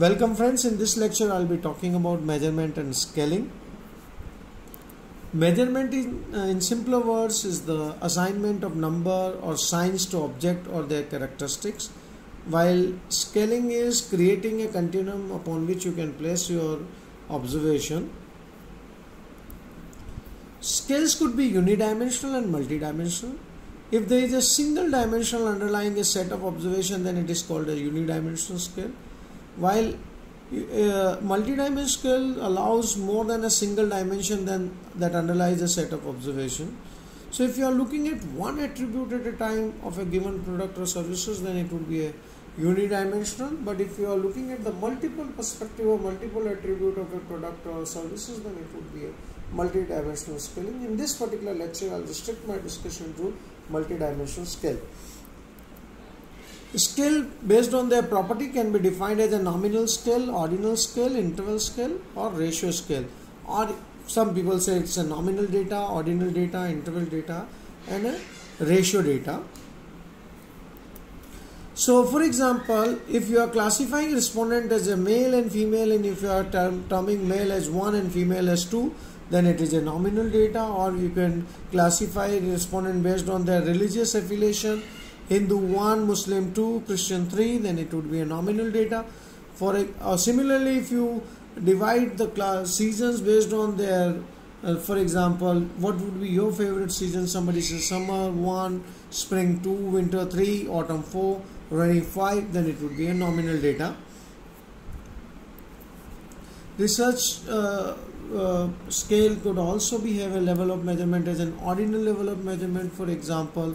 Welcome friends, in this lecture I'll be talking about measurement and scaling. Measurement in, uh, in simpler words is the assignment of number or signs to object or their characteristics while scaling is creating a continuum upon which you can place your observation. Scales could be unidimensional and multidimensional. If there is a single dimensional underlying a set of observation then it is called a unidimensional scale while uh, multi-dimensional scale allows more than a single dimension than that underlies a set of observation. So if you are looking at one attribute at a time of a given product or services then it would be a unidimensional. But if you are looking at the multiple perspective or multiple attribute of a product or services then it would be a multi-dimensional scaling. In this particular lecture i'll restrict my discussion to multi-dimensional scale Scale based on their property can be defined as a nominal scale, ordinal scale, interval scale or ratio scale or some people say it's a nominal data, ordinal data, interval data and a ratio data. So for example, if you are classifying respondent as a male and female and if you are terming male as 1 and female as 2 then it is a nominal data or you can classify respondent based on their religious affiliation Hindu 1, Muslim 2, Christian 3, then it would be a nominal data. For a, uh, Similarly, if you divide the class seasons based on their, uh, for example, what would be your favorite season? Somebody says summer 1, spring 2, winter 3, autumn 4, rainy 5, then it would be a nominal data. Research uh, uh, scale could also be have a level of measurement as an ordinal level of measurement for example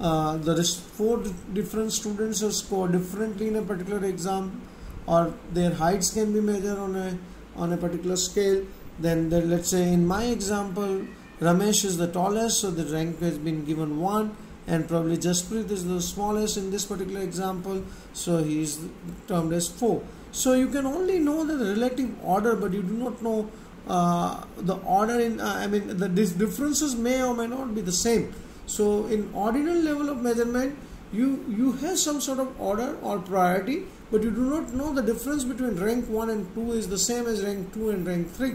uh, there is four different students are scored differently in a particular exam or their heights can be measured on a on a particular scale. Then the, let's say in my example Ramesh is the tallest so the rank has been given 1 and probably Jasprit is the smallest in this particular example so he is termed as 4 so you can only know the relative order but you do not know uh, the order in uh, I mean the these differences may or may not be the same so in ordinal level of measurement, you, you have some sort of order or priority, but you do not know the difference between rank 1 and 2 is the same as rank 2 and rank 3.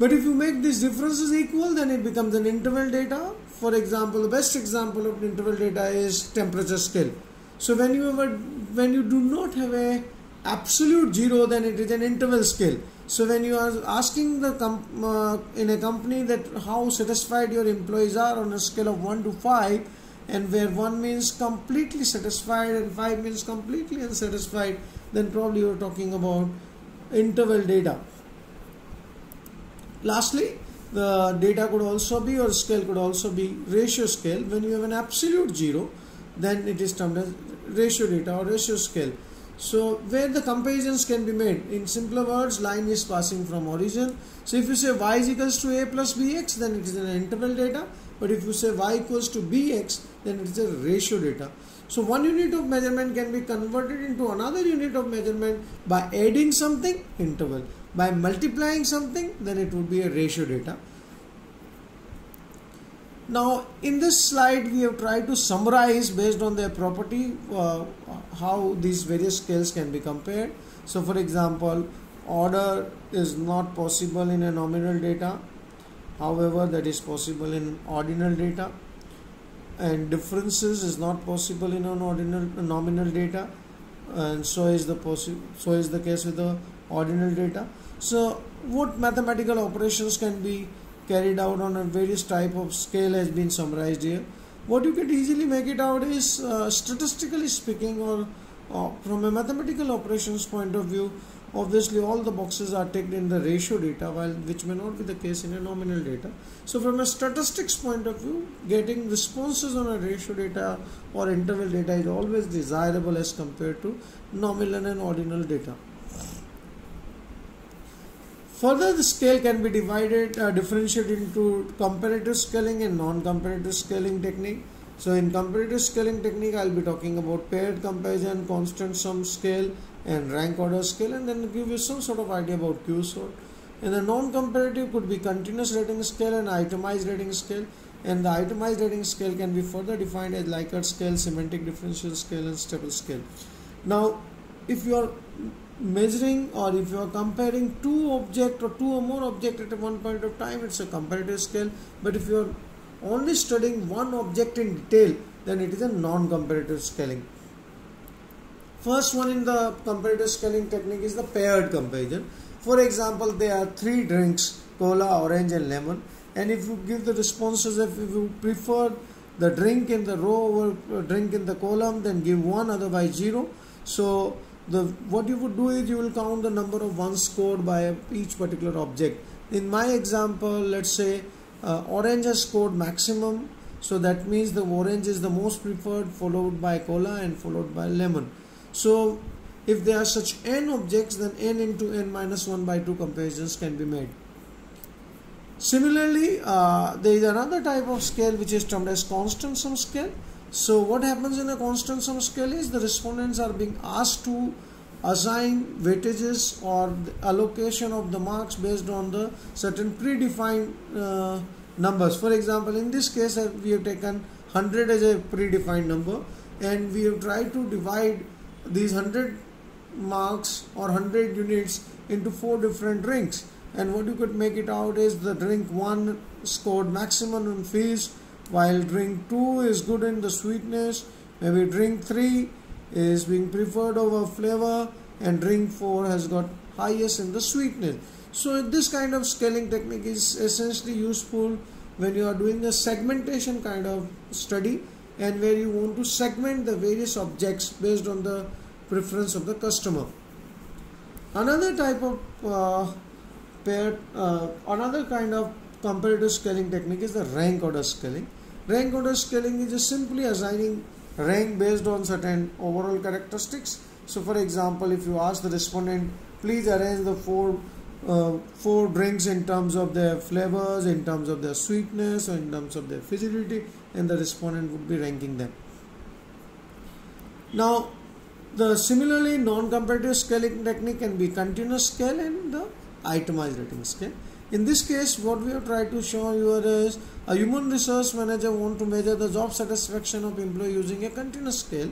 But if you make these differences equal, then it becomes an interval data. For example, the best example of interval data is temperature scale. So when you ever, when you do not have a absolute zero, then it is an interval scale. So when you are asking the uh, in a company that how satisfied your employees are on a scale of 1 to 5 and where 1 means completely satisfied and 5 means completely unsatisfied then probably you are talking about interval data. Lastly the data could also be or scale could also be ratio scale when you have an absolute 0 then it is termed as ratio data or ratio scale. So where the comparisons can be made in simpler words line is passing from origin. So if you say y is equals to a plus bx then it is an interval data but if you say y equals to bx then it is a ratio data. So one unit of measurement can be converted into another unit of measurement by adding something interval by multiplying something then it would be a ratio data. Now in this slide we have tried to summarize based on their property uh, how these various scales can be compared. So for example order is not possible in a nominal data. However that is possible in ordinal data. And differences is not possible in an ordinal nominal data. And so is the so is the case with the ordinal data. So what mathematical operations can be carried out on a various type of scale has been summarized here. What you can easily make it out is uh, statistically speaking or uh, from a mathematical operations point of view obviously all the boxes are ticked in the ratio data while which may not be the case in a nominal data. So from a statistics point of view getting responses on a ratio data or interval data is always desirable as compared to nominal and ordinal data. Further, the scale can be divided, uh, differentiated into comparative scaling and non-comparative scaling technique. So in comparative scaling technique, I'll be talking about paired comparison, constant sum scale and rank order scale and then give you some sort of idea about Q sort. And the non-comparative could be continuous rating scale and itemized rating scale and the itemized rating scale can be further defined as Likert scale, semantic differential scale and Stapel scale. Now if you are measuring or if you are comparing two object or two or more object at one point of time it's a comparative scale. But if you are only studying one object in detail then it is a non-comparative scaling. First one in the comparative scaling technique is the paired comparison. For example there are three drinks cola orange and lemon. And if you give the responses if you prefer the drink in the row over uh, drink in the column then give one otherwise zero. So the what you would do is you will count the number of ones scored by each particular object. In my example let's say uh, orange has scored maximum so that means the orange is the most preferred followed by cola and followed by lemon. So if there are such n objects then n into n minus 1 by 2 comparisons can be made. Similarly uh, there is another type of scale which is termed as constant sum scale so what happens in a constant sum scale is the respondents are being asked to assign weightages or allocation of the marks based on the certain predefined uh, numbers. For example, in this case uh, we have taken 100 as a predefined number and we have tried to divide these 100 marks or 100 units into four different rings and what you could make it out is the drink 1 scored maximum in fizz while drink 2 is good in the sweetness maybe drink 3 is being preferred over flavor and drink 4 has got highest in the sweetness. So this kind of scaling technique is essentially useful when you are doing a segmentation kind of study and where you want to segment the various objects based on the preference of the customer. Another type of uh, pair uh, another kind of comparative scaling technique is the rank order scaling. Rank order scaling is just simply assigning rank based on certain overall characteristics. So for example, if you ask the respondent, please arrange the four uh, four drinks in terms of their flavors, in terms of their sweetness, or in terms of their fizzability, and the respondent would be ranking them. Now, the similarly non-comparative scaling technique can be continuous scale and the itemized rating scale. In this case, what we have tried to show you is a human resource manager want to measure the job satisfaction of employee using a continuous scale.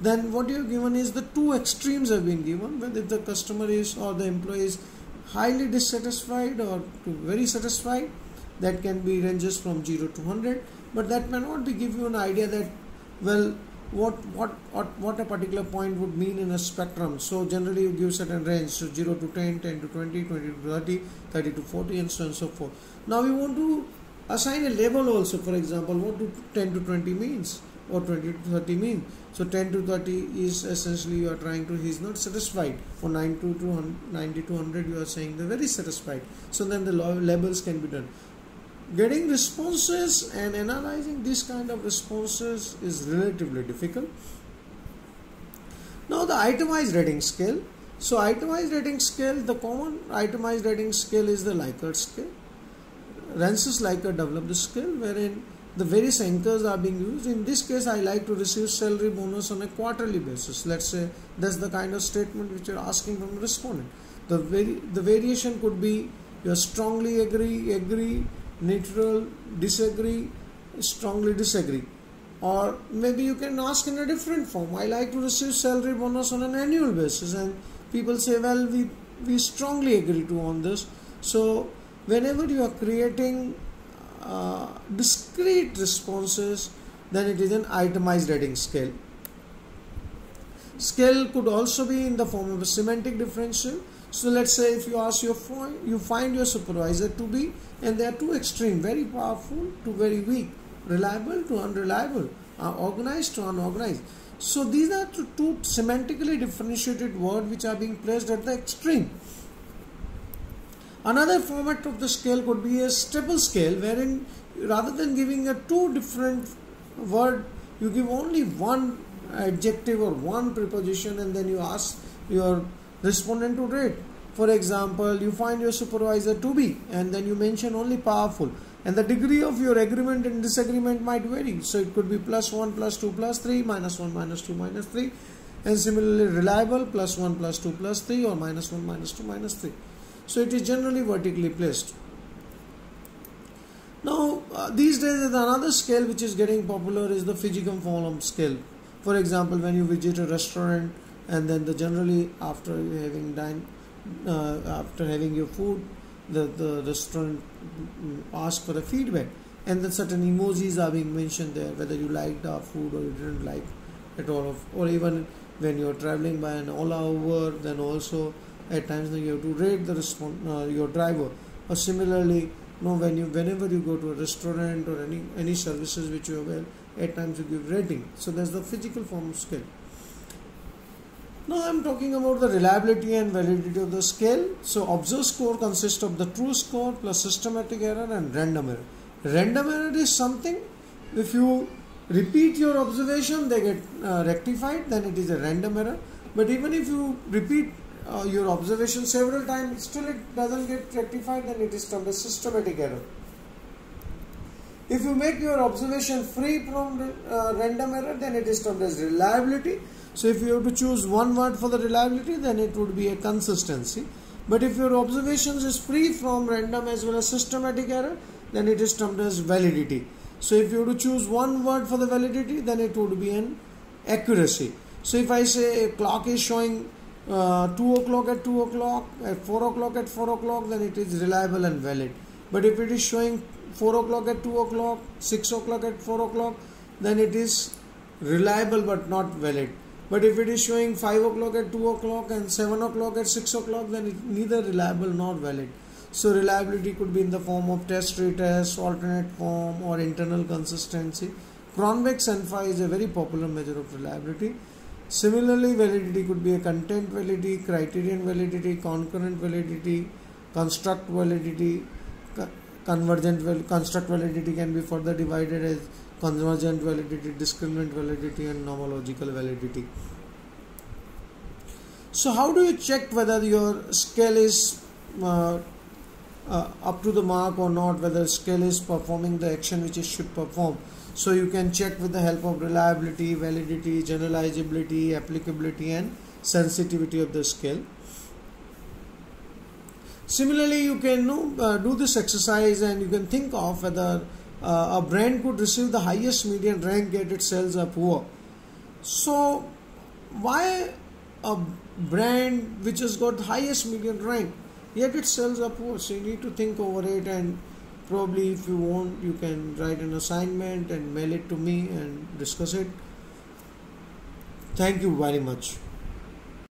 Then what you have given is the two extremes have been given, whether the customer is or the employee is highly dissatisfied or very satisfied. That can be ranges from 0 to 100, but that may not be give you an idea that well what what what what a particular point would mean in a spectrum? So generally you give certain range so 0 to 10 10 to 20 20 to 30 30 to 40 and so on and so forth. Now we want to assign a label also for example what do 10 to 20 means or 20 to 30 mean? So 10 to 30 is essentially you are trying to he is not satisfied. For 9 to 90 to 100 you are saying they're very satisfied. So then the labels can be done getting responses and analyzing this kind of responses is relatively difficult. Now the itemized rating scale. So itemized rating scale, the common itemized rating scale is the Likert scale. Rensis Likert developed the scale wherein the various anchors are being used. In this case, I like to receive salary bonus on a quarterly basis. Let's say that's the kind of statement which you're asking from the respondent. The, vari- the variation could be you strongly agree, agree, neutral, disagree, strongly disagree. Or maybe you can ask in a different form. I like to receive salary bonus on an annual basis, and people say, well, we we strongly agree to on this. So whenever you are creating uh, discrete responses, then it is an itemized rating scale. Scale could also be in the form of a semantic differential so let's say if you ask your phone, you find your supervisor to be, and they are two extreme, very powerful to very weak, reliable to unreliable, uh, organized to unorganized. So these are two, two semantically differentiated words which are being placed at the extreme. Another format of the scale could be a Stapel scale wherein rather than giving a two different word, you give only one adjective or one preposition and then you ask your respondent to rate. For example, you find your supervisor to be and then you mention only powerful and the degree of your agreement and disagreement might vary. So it could be plus 1 plus 2 plus 3 minus 1 minus 2 minus 3 and similarly reliable plus 1 plus 2 plus 3 or minus 1 minus 2 minus 3. So it is generally vertically placed. Now uh, these days another scale which is getting popular is the Fujicom Folom scale. For example, when you visit a restaurant and then the generally after having dine uh, after having your food the, the restaurant ask for a feedback. And then certain emojis are being mentioned there whether you liked our food or you didn't like at all of, or even when you're traveling by an Ola Uber then also at times you have to rate the respond, uh, your driver. Or similarly you know, when you whenever you go to a restaurant or any any services which you avail at times you give rating. So there's the physical form of scale now I'm talking about the reliability and validity of the scale. So observed score consists of the true score plus systematic error and random error. Random error is something if you repeat your observation they get uh, rectified then it is a random error. But even if you repeat uh, your observation several times still it doesn't get rectified then it is termed as systematic error. If you make your observation free from uh, random error then it is termed as reliability so if you have to choose one word for the reliability, then it would be a consistency. But if your observations is free from random as well as systematic error, then it is termed as validity. So if you have to choose one word for the validity, then it would be an accuracy. So if I say a clock is showing uh, 2 o'clock at 2 o'clock, at 4 o'clock at 4 o'clock, then it is reliable and valid. But if it is showing 4 o'clock at 2 o'clock, 6 o'clock at 4 o'clock, then it is reliable but not valid. But if it is showing 5 o'clock at 2 o'clock and 7 o'clock at 6 o'clock, then it's neither reliable nor valid. So reliability could be in the form of test retest, alternate form, or internal consistency. Cronbach's alpha is a very popular measure of reliability. Similarly, validity could be a content validity, criterion validity, concurrent validity, construct validity, convergent val- construct validity can be further divided as convergent validity, discriminant validity, and nomological validity. So, how do you check whether your scale is uh, uh, up to the mark or not, whether scale is performing the action which it should perform? So, you can check with the help of reliability, validity, generalizability, applicability, and sensitivity of the scale. Similarly, you can uh, do this exercise and you can think of whether uh, a brand could receive the highest median rank yet its sales are poor. So why a brand which has got the highest median rank yet its sales are poor? So you need to think over it and probably if you want you can write an assignment and mail it to me and discuss it. Thank you very much.